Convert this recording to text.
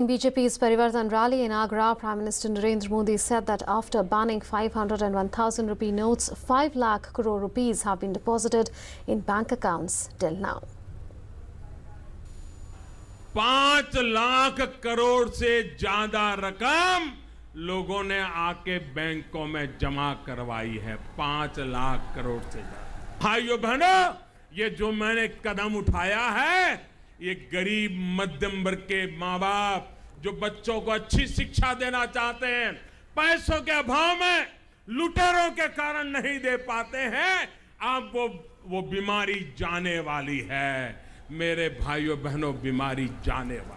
BJP's Parivartan rally in Agra, Prime Minister Narendra Modi said that after banning 501,000 rupee notes, 5 lakh crore rupees have been deposited in bank accounts till now. पाँच लाख करोड़ से ज़्यादा रकम लोगों ने आके बैंकों में जमा करवाई है पाँच लाख करोड़ से ज़्यादा भाइयों बहनों ये जो मैंने कदम उठाया है ये गरीब मध्यम वर्ग के माँ बाप जो बच्चों को अच्छी शिक्षा देना चाहते हैं, पैसों के अभाव में लुटेरों के कारण नहीं दे पाते हैं अब वो वो बीमारी जाने वाली है। मेरे भाइयों बहनों बीमारी जाने वाली